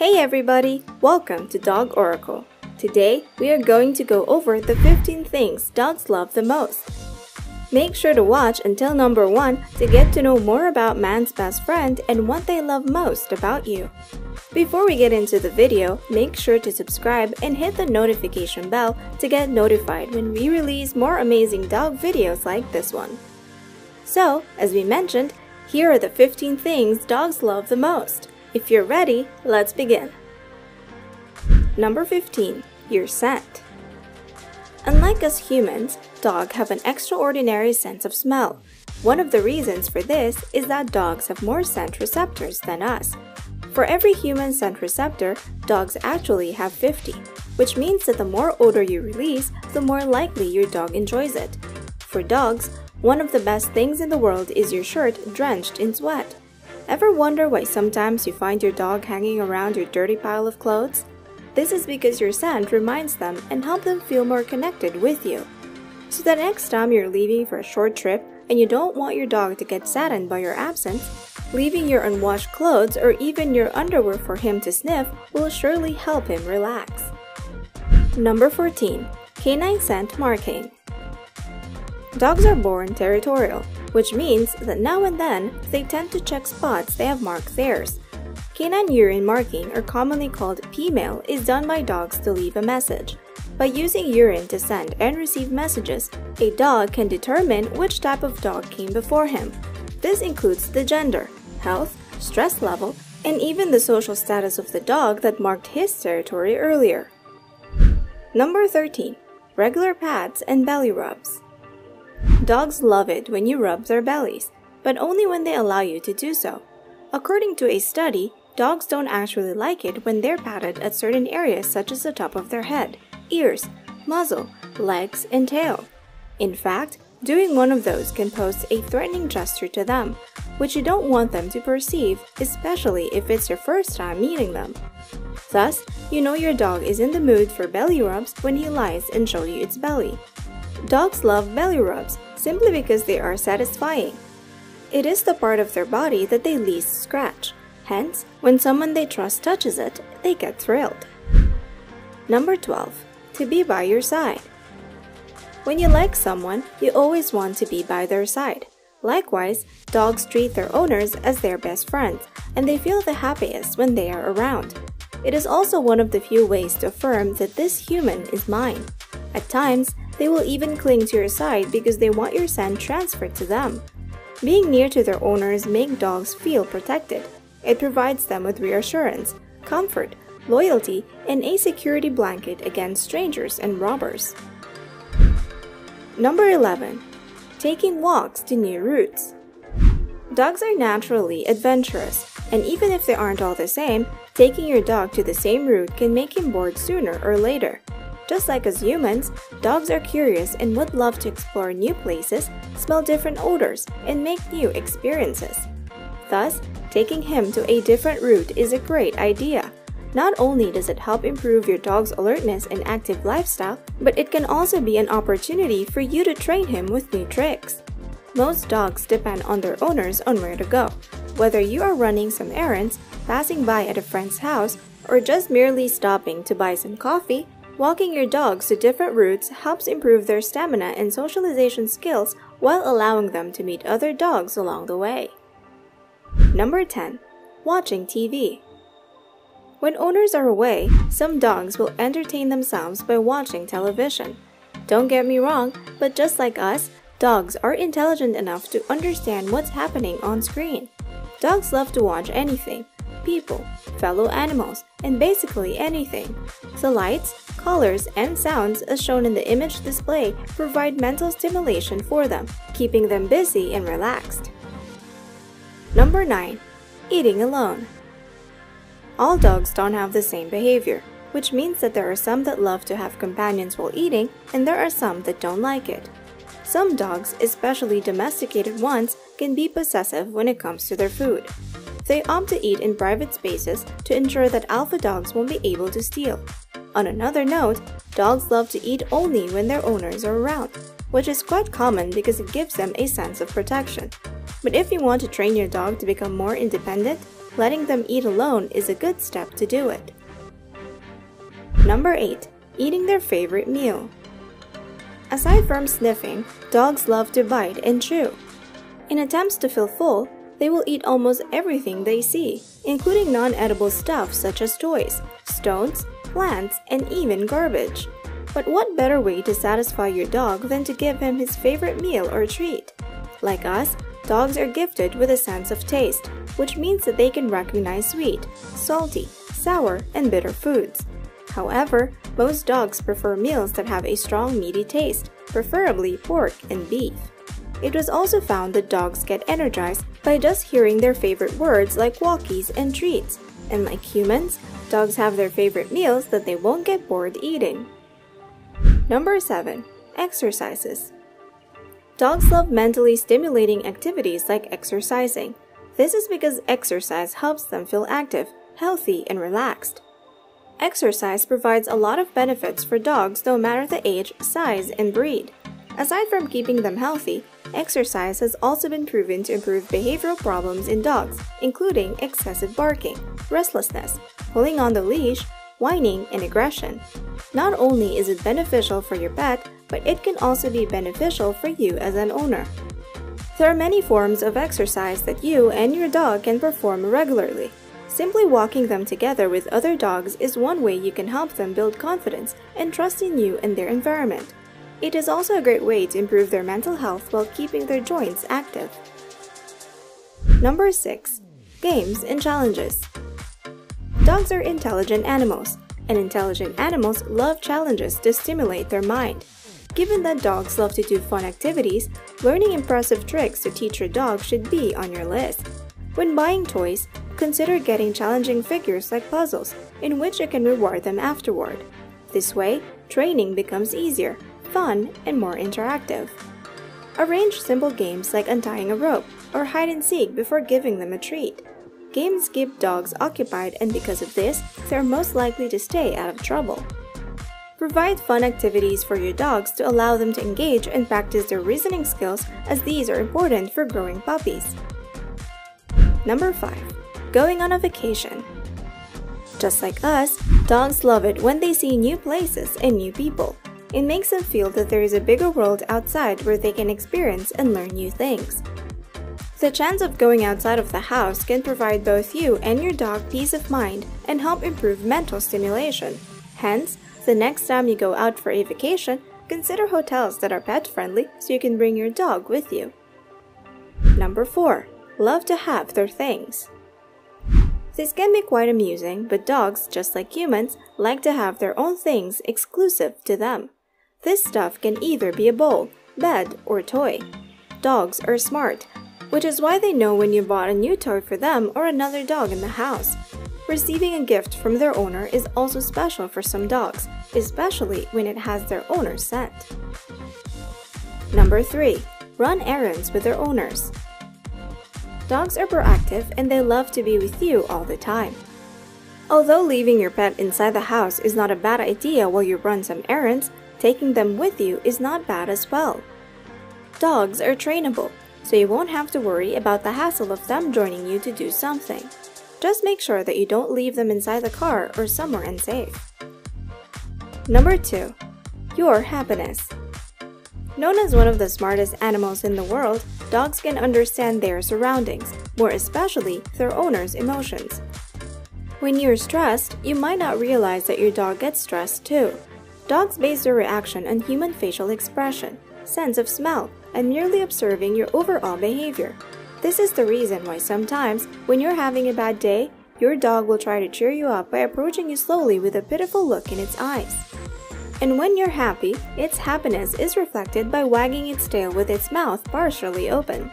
Hey everybody, welcome to Dog Oracle. Today, we are going to go over the 15 things dogs love the most. Make sure to watch until number 1 to get to know more about man's best friend and what they love most about you. Before we get into the video, make sure to subscribe and hit the notification bell to get notified when we release more amazing dog videos like this one. So, as we mentioned, here are the 15 things dogs love the most. If you're ready, let's begin. Number 15. Your scent. Unlike us humans, dogs have an extraordinary sense of smell. One of the reasons for this is that dogs have more scent receptors than us. For every human scent receptor, dogs actually have 50, which means that the more odor you release, the more likely your dog enjoys it. For dogs, one of the best things in the world is your shirt drenched in sweat. Ever wonder why sometimes you find your dog hanging around your dirty pile of clothes? This is because your scent reminds them and helps them feel more connected with you. So that next time you're leaving for a short trip and you don't want your dog to get saddened by your absence, leaving your unwashed clothes or even your underwear for him to sniff will surely help him relax. Number 14. Canine Scent Marking Dogs are born territorial, which means that now and then they tend to check spots they have marked theirs. Canine urine marking, or commonly called P-mail, is done by dogs to leave a message. By using urine to send and receive messages, a dog can determine which type of dog came before him. This includes the gender, health, stress level, and even the social status of the dog that marked his territory earlier. Number 13. Regular pads and belly rubs. Dogs love it when you rub their bellies, but only when they allow you to do so. According to a study, dogs don't actually like it when they're patted at certain areas such as the top of their head, ears, muzzle, legs, and tail. In fact, doing one of those can pose a threatening gesture to them, which you don't want them to perceive, especially if it's your first time meeting them. Thus, you know your dog is in the mood for belly rubs when he lies and shows you its belly. Dogs love belly rubs simply because they are satisfying. It is the part of their body that they least scratch. Hence, when someone they trust touches it, they get thrilled. Number 12. To be by your side. When you like someone, you always want to be by their side. Likewise, dogs treat their owners as their best friends, and they feel the happiest when they are around. It is also one of the few ways to affirm that this human is mine. At times, they will even cling to your side because they want your scent transferred to them. Being near to their owners make dogs feel protected. It provides them with reassurance, comfort, loyalty, and a security blanket against strangers and robbers. Number 11. Taking walks to new routes. Dogs are naturally adventurous, and even if they aren't all the same, taking your dog to the same route can make him bored sooner or later. Just like us humans, dogs are curious and would love to explore new places, smell different odors, and make new experiences. Thus, taking him to a different route is a great idea. Not only does it help improve your dog's alertness and active lifestyle, but it can also be an opportunity for you to train him with new tricks. Most dogs depend on their owners on where to go. Whether you are running some errands, passing by at a friend's house, or just merely stopping to buy some coffee, Walking your dogs to different routes helps improve their stamina and socialization skills while allowing them to meet other dogs along the way. Number 10. Watching TV. When owners are away, some dogs will entertain themselves by watching television. Don't get me wrong, but just like us, dogs are intelligent enough to understand what's happening on screen. Dogs love to watch anything people, fellow animals, and basically anything. The lights, colors, and sounds as shown in the image display provide mental stimulation for them, keeping them busy and relaxed. Number 9. Eating alone. All dogs don't have the same behavior, which means that there are some that love to have companions while eating and there are some that don't like it. Some dogs, especially domesticated ones, can be possessive when it comes to their food. They opt to eat in private spaces to ensure that alpha dogs won't be able to steal. On another note, dogs love to eat only when their owners are around, which is quite common because it gives them a sense of protection. But if you want to train your dog to become more independent, letting them eat alone is a good step to do it. Number 8. Eating their favorite meal. Aside from sniffing, dogs love to bite and chew. In attempts to feel full, they will eat almost everything they see, including non-edible stuff such as toys, stones, plants, and even garbage. But what better way to satisfy your dog than to give him his favorite meal or treat? Like us, dogs are gifted with a sense of taste, which means that they can recognize sweet, salty, sour, and bitter foods. However, most dogs prefer meals that have a strong meaty taste, preferably pork and beef. It was also found that dogs get energized by just hearing their favorite words like walkies and treats, and like humans, dogs have their favorite meals that they won't get bored eating. Number 7. Exercises Dogs love mentally stimulating activities like exercising. This is because exercise helps them feel active, healthy, and relaxed. Exercise provides a lot of benefits for dogs no matter the age, size, and breed. Aside from keeping them healthy, exercise has also been proven to improve behavioral problems in dogs, including excessive barking, restlessness, pulling on the leash, whining, and aggression. Not only is it beneficial for your pet, but it can also be beneficial for you as an owner. There are many forms of exercise that you and your dog can perform regularly. Simply walking them together with other dogs is one way you can help them build confidence and trust in you and their environment. It is also a great way to improve their mental health while keeping their joints active. Number 6. Games and Challenges Dogs are intelligent animals, and intelligent animals love challenges to stimulate their mind. Given that dogs love to do fun activities, learning impressive tricks to teach your dog should be on your list. When buying toys, consider getting challenging figures like puzzles, in which you can reward them afterward. This way, training becomes easier, fun, and more interactive. Arrange simple games like untying a rope or hide and seek before giving them a treat. Games keep dogs occupied and because of this, they are most likely to stay out of trouble. Provide fun activities for your dogs to allow them to engage and practice their reasoning skills as these are important for growing puppies. Number 5. Going on a vacation. Just like us, dogs love it when they see new places and new people. It makes them feel that there is a bigger world outside where they can experience and learn new things. The chance of going outside of the house can provide both you and your dog peace of mind and help improve mental stimulation. Hence, the next time you go out for a vacation, consider hotels that are pet friendly so you can bring your dog with you. Number 4. Love to have their things. This can be quite amusing, but dogs, just like humans, like to have their own things exclusive to them. This stuff can either be a bowl, bed, or toy. Dogs are smart, which is why they know when you bought a new toy for them or another dog in the house. Receiving a gift from their owner is also special for some dogs, especially when it has their owner's scent. Number 3. Run errands with their owners. Dogs are proactive and they love to be with you all the time. Although leaving your pet inside the house is not a bad idea while you run some errands, taking them with you is not bad as well. Dogs are trainable, so you won't have to worry about the hassle of them joining you to do something. Just make sure that you don't leave them inside the car or somewhere unsafe. Number 2. Your happiness. Known as one of the smartest animals in the world, dogs can understand their surroundings, more especially their owner's emotions. When you're stressed, you might not realize that your dog gets stressed too. Dogs base their reaction on human facial expression, sense of smell, and merely observing your overall behavior. This is the reason why sometimes, when you're having a bad day, your dog will try to cheer you up by approaching you slowly with a pitiful look in its eyes. And when you're happy, its happiness is reflected by wagging its tail with its mouth partially open.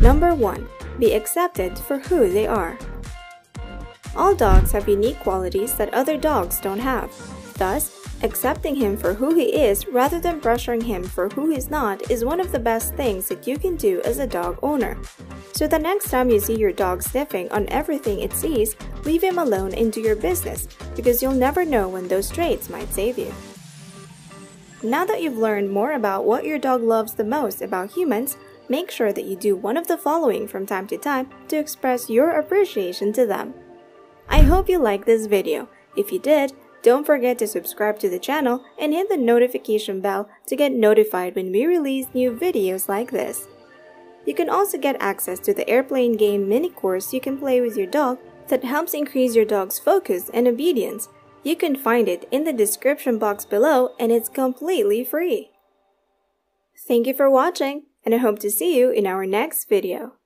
Number 1. Be accepted for who they are. All dogs have unique qualities that other dogs don't have. Thus, accepting him for who he is rather than pressuring him for who he's not is one of the best things that you can do as a dog owner. So the next time you see your dog sniffing on everything it sees, leave him alone and do your business because you'll never know when those traits might save you. Now that you've learned more about what your dog loves the most about humans, make sure that you do one of the following from time to time to express your appreciation to them. I hope you liked this video. If you did, don't forget to subscribe to the channel and hit the notification bell to get notified when we release new videos like this. You can also get access to the airplane game mini course you can play with your dog that helps increase your dog's focus and obedience. You can find it in the description box below and it's completely free. Thank you for watching and I hope to see you in our next video.